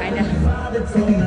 Eine.